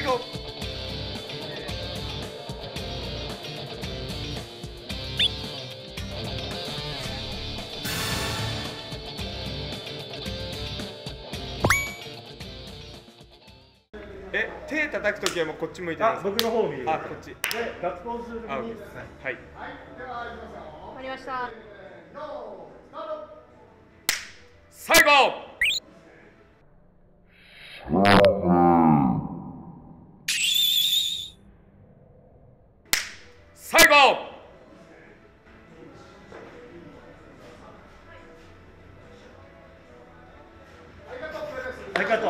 最後。え手叩くときはもうこっち向いてます。僕の方を見るあこっち。でガッツポーズするときにはい、はい、では行きまわかりました。最後。ありがとう。